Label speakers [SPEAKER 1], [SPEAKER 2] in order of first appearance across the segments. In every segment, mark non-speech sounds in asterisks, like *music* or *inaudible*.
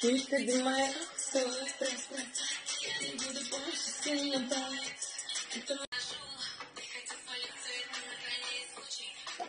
[SPEAKER 1] Fica demais, só estressa. Segura o poste sem abaixo.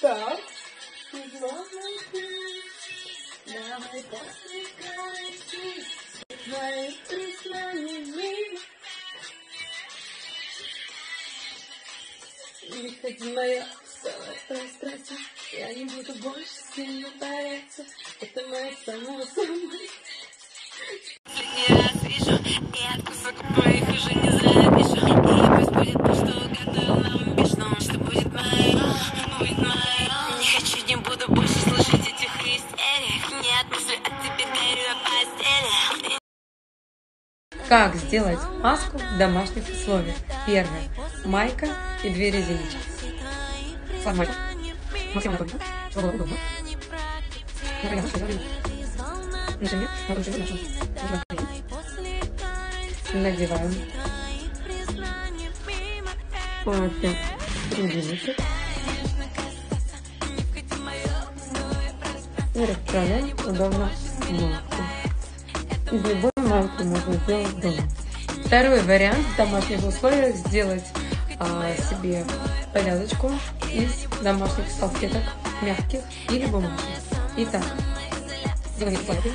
[SPEAKER 1] Так. Признания. Выходи моя пространство. Я не буду больше сильно бояться. Это моя самая самая.
[SPEAKER 2] Как сделать маску в домашних условиях? Первое. Майка и две резиночки. Сам майка. Максимально удобно. Чтобы было удобно. Например, что делаем? Нажми, на ручку нашу. Надеваем. Так. Резиночек. И расправляем удобно. Из любой майки можно сделать дома. Второй вариант в домашних условиях сделать а, себе повязочку из домашних салфеток, мягких или бумажных. Итак, делаем слайды.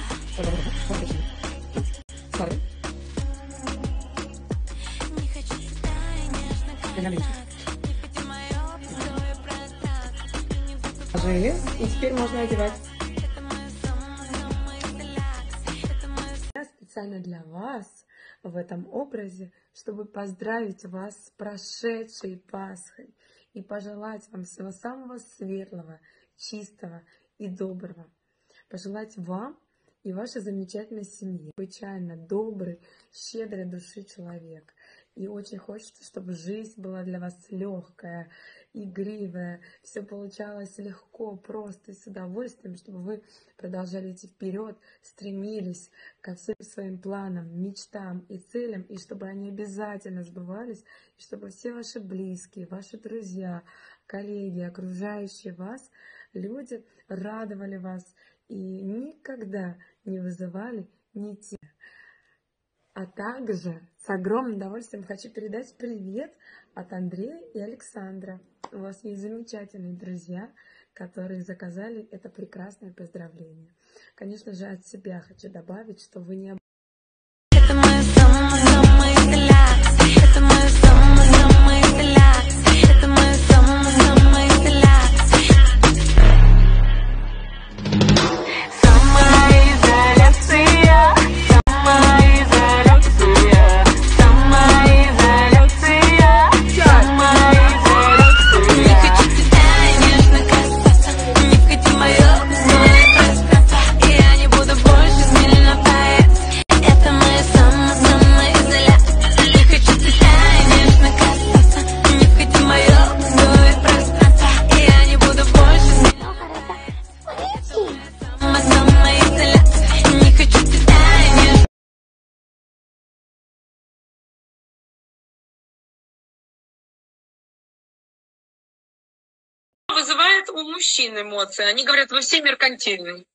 [SPEAKER 2] Слайды. И теперь можно одевать. Специально для вас в этом образе, чтобы поздравить вас с прошедшей Пасхой и пожелать вам всего самого светлого, чистого и доброго. Пожелать вам и вашей замечательной семье необычайно добрый, щедрой души человек. И очень хочется, чтобы жизнь была для вас легкая, игривая, все получалось легко, просто и с удовольствием, чтобы вы продолжали идти вперед, стремились ко всем своим планам, мечтам и целям, и чтобы они обязательно сбывались, и чтобы все ваши близкие, ваши друзья, коллеги, окружающие вас люди радовали вас и никогда не вызывали ни те. А также с огромным удовольствием хочу передать привет от Андрея и Александра. У вас есть замечательные друзья, которые заказали это прекрасное поздравление. Конечно же, от себя хочу добавить, что вы не
[SPEAKER 3] вызывает у мужчин эмоции. Они говорят, вы все меркантильны.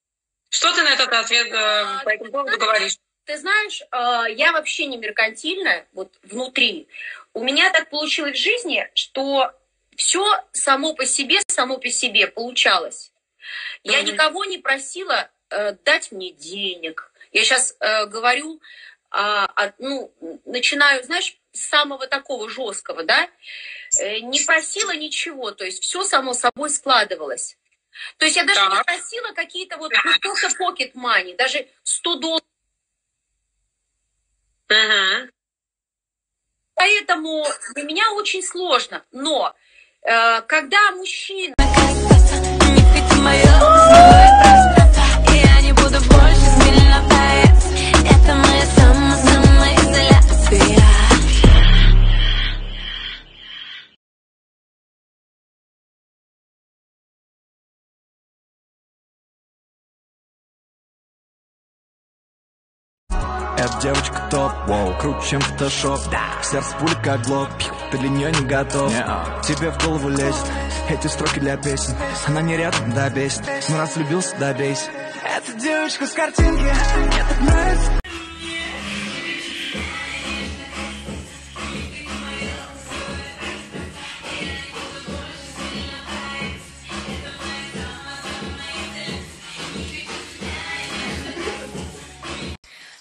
[SPEAKER 3] Что ты на этот ответ э, по этому поводу говоришь?
[SPEAKER 4] Ты знаешь, э, я вообще не меркантильная, вот внутри. У меня так получилось в жизни, что все само по себе, само по себе получалось. Я никого не просила э, дать мне денег. Я сейчас говорю, а, а, ну, начинаю, знаешь, самого такого жесткого, да, Э, не просила ничего, то есть все само собой складывалось. То есть я даже не
[SPEAKER 3] Так.
[SPEAKER 4] просила какие-то вот ну, просто pocket money, даже 100 долларов.
[SPEAKER 3] Мгм.
[SPEAKER 4] Поэтому для меня очень сложно. Но э, когда мужчина
[SPEAKER 5] девочка топ, воу, круче, чем фотошоп. Сердце пули как глок, ты для нее не готов? Тебе в голову лезет, эти строки для песен. Она не рядом, да бесит, но раз влюбился, да бейся. Эта девочка с картинки, мне так нравится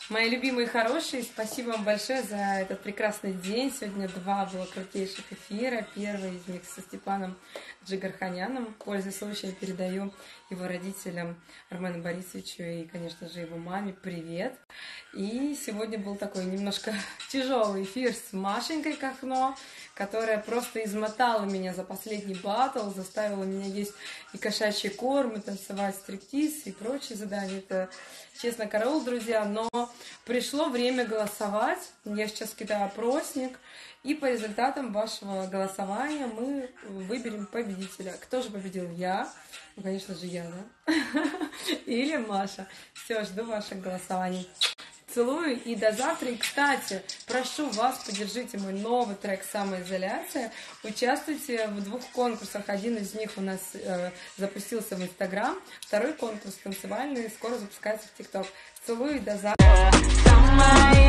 [SPEAKER 2] Мои любимые хорошие, спасибо вам большое за этот прекрасный день. Сегодня два было крутейших эфира. Первый из них со Степаном Джигарханяном. Пользуясь случаем, передаю его родителям Армену Борисовичу и, конечно же, его маме привет. И сегодня был такой немножко *laughs* тяжелый эфир с Машенькой Кахно, которая просто измотала меня за последний батл, заставила меня есть и кошачий корм, и танцевать стриптиз, и прочие задания. Это честно, караул, друзья, но пришло время голосовать. Я сейчас кидаю опросник, и по результатам вашего голосования мы выберем победителя. Кто же победил? Я. Ну, конечно же, я, да? *laughs* Или Маша. Все, жду ваших голосований. Целую и до завтра. И, кстати, прошу вас, поддержите мой новый трек «Самоизоляция». Участвуйте в двух конкурсах. Один из них у нас э, запустился в Инстаграм, второй конкурс танцевальный скоро запускается в ТикТок. Целую и до завтра. my